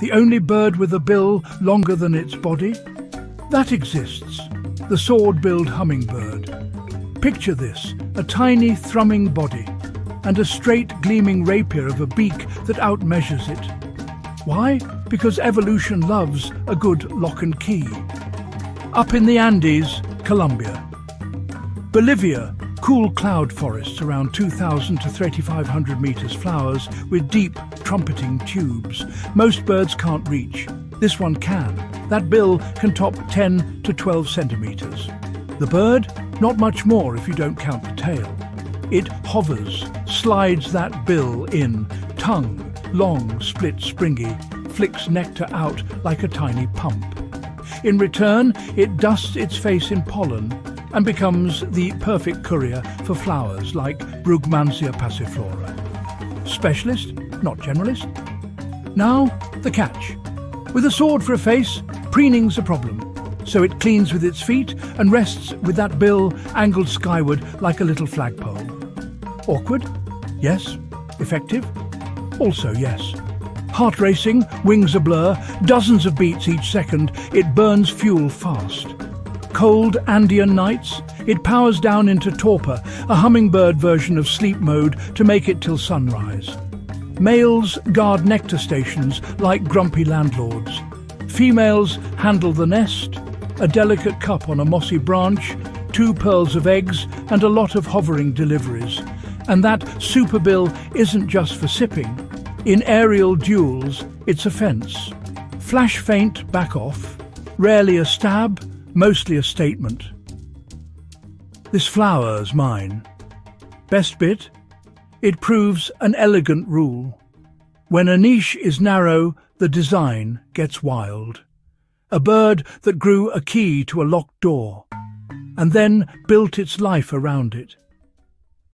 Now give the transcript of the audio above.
the only bird with a bill longer than its body? That exists, the sword-billed hummingbird. Picture this, a tiny thrumming body and a straight gleaming rapier of a beak that outmeasures it. Why? Because evolution loves a good lock and key. Up in the Andes, Colombia. Bolivia, cool cloud forests around 2,000 to 3,500 metres flowers with deep trumpeting tubes. Most birds can't reach. This one can. That bill can top 10 to 12 centimetres. The bird? Not much more if you don't count the tail. It hovers, slides that bill in, tongue, long, split, springy, flicks nectar out like a tiny pump. In return, it dusts its face in pollen and becomes the perfect courier for flowers like Brugmansia passiflora. Specialist, not generalist. Now, the catch. With a sword for a face, preening's a problem. So it cleans with its feet and rests with that bill angled skyward like a little flagpole. Awkward? Yes. Effective? Also yes. Heart racing, wings a blur, dozens of beats each second, it burns fuel fast. Cold Andean nights, it powers down into torpor, a hummingbird version of sleep mode to make it till sunrise. Males guard nectar stations like grumpy landlords. Females handle the nest, a delicate cup on a mossy branch, two pearls of eggs and a lot of hovering deliveries. And that super bill isn't just for sipping. In aerial duels, it's a fence. Flash feint, back off. Rarely a stab, mostly a statement. This flower's mine. Best bit? It proves an elegant rule. When a niche is narrow, the design gets wild. A bird that grew a key to a locked door, and then built its life around it.